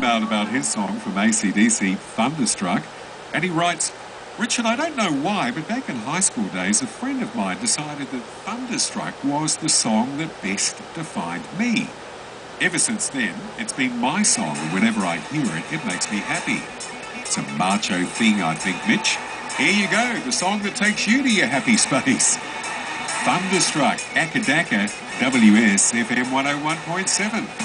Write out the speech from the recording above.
email about his song from ACDC, Thunderstruck, and he writes, Richard, I don't know why, but back in high school days, a friend of mine decided that Thunderstruck was the song that best defined me. Ever since then, it's been my song, and whenever I hear it, it makes me happy. It's a macho thing, I think, Mitch. Here you go, the song that takes you to your happy space. Thunderstruck, Acca Dacca, WSFM 101.7."